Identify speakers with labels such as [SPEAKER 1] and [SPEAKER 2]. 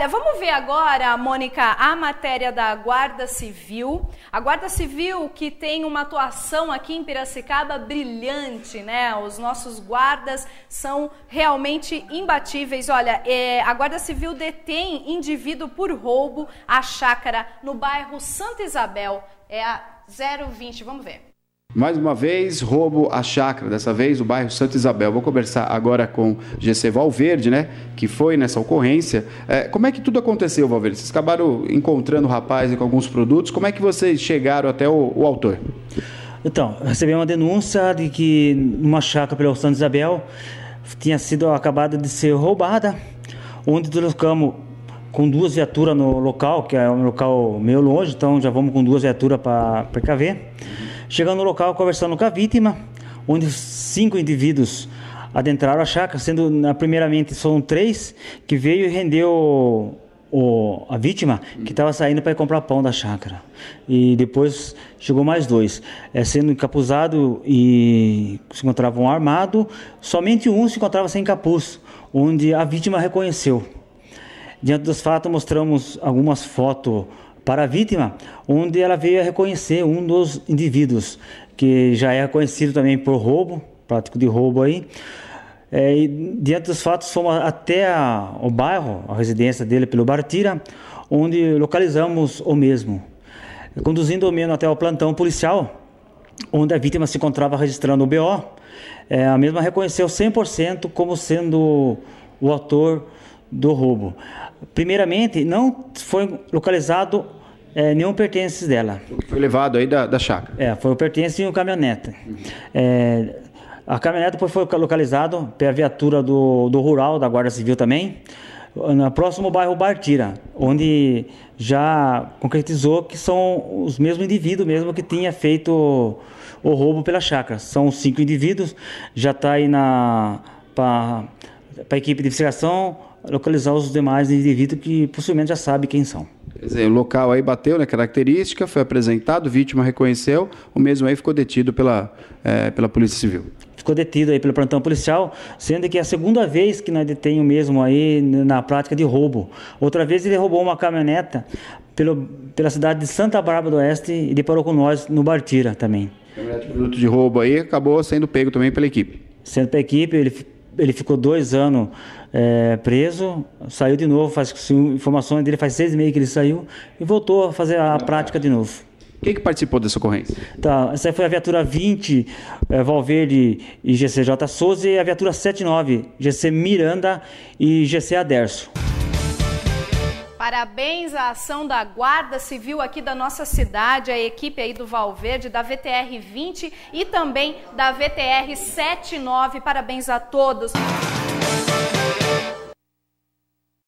[SPEAKER 1] Olha, vamos ver agora, Mônica, a matéria da Guarda Civil. A Guarda Civil que tem uma atuação aqui em Piracicaba brilhante, né? Os nossos guardas são realmente imbatíveis. Olha, é, a Guarda Civil detém indivíduo por roubo à chácara no bairro Santa Isabel. É a 020, vamos ver.
[SPEAKER 2] Mais uma vez, roubo à chácara, dessa vez o bairro Santa Isabel. Vou conversar agora com GC Valverde, né, que foi nessa ocorrência. É, como é que tudo aconteceu, Valverde? Vocês acabaram encontrando o rapaz com alguns produtos. Como é que vocês chegaram até o, o autor?
[SPEAKER 3] Então, recebi uma denúncia de que numa chácara pelo Santa Isabel tinha sido acabada de ser roubada, onde deslocamos com duas viaturas no local, que é um local meio longe, então já vamos com duas viaturas para precaver. Chegando no local, conversando com a vítima, onde cinco indivíduos adentraram a chácara, sendo primeiramente são três que veio e rendeu o, a vítima que estava saindo para comprar pão da chácara. E depois chegou mais dois, é, sendo encapuzado e se encontravam armado. Somente um se encontrava sem capuz, onde a vítima reconheceu. Diante dos fatos, mostramos algumas fotos para a vítima, onde ela veio a reconhecer um dos indivíduos, que já é conhecido também por roubo, prático de roubo aí. É, e, diante dos fatos, fomos até a, o bairro, a residência dele pelo Bartira, onde localizamos o mesmo. Conduzindo o mesmo até o plantão policial, onde a vítima se encontrava registrando o BO, é, a mesma reconheceu 100% como sendo o autor do roubo. Primeiramente, não foi localizado é, nenhum pertence dela.
[SPEAKER 2] Foi levado aí da, da chácara?
[SPEAKER 3] É, foi o pertence e um caminhonete. Uhum. É, a caminhonete depois foi localizado pela viatura do, do Rural, da Guarda Civil também, no próximo bairro Bartira, onde já concretizou que são os mesmos indivíduos mesmo que tinha feito o roubo pela chácara. São cinco indivíduos, já está aí na para a equipe de investigação localizar os demais indivíduos que possivelmente já sabe quem são.
[SPEAKER 2] Quer dizer, o local aí bateu na característica, foi apresentado, vítima reconheceu, o mesmo aí ficou detido pela, é, pela Polícia Civil.
[SPEAKER 3] Ficou detido aí pelo plantão policial, sendo que é a segunda vez que nós detém o mesmo aí na prática de roubo. Outra vez ele roubou uma caminhoneta pelo, pela cidade de Santa Bárbara do Oeste e deparou com nós no Bartira também.
[SPEAKER 2] Caminhonete produto de roubo aí acabou sendo pego também pela equipe.
[SPEAKER 3] Sendo pela equipe, ele ele ficou dois anos é, preso, saiu de novo, faz informações dele faz seis meses que ele saiu e voltou a fazer a prática de novo.
[SPEAKER 2] Quem que participou dessa ocorrência?
[SPEAKER 3] Tá, essa foi a viatura 20, é, Valverde e GCJ Souza e a viatura 79, GC Miranda e GC Aderso.
[SPEAKER 1] Parabéns à ação da Guarda Civil aqui da nossa cidade, a equipe aí do Valverde, da VTR 20 e também da VTR 79. Parabéns a todos.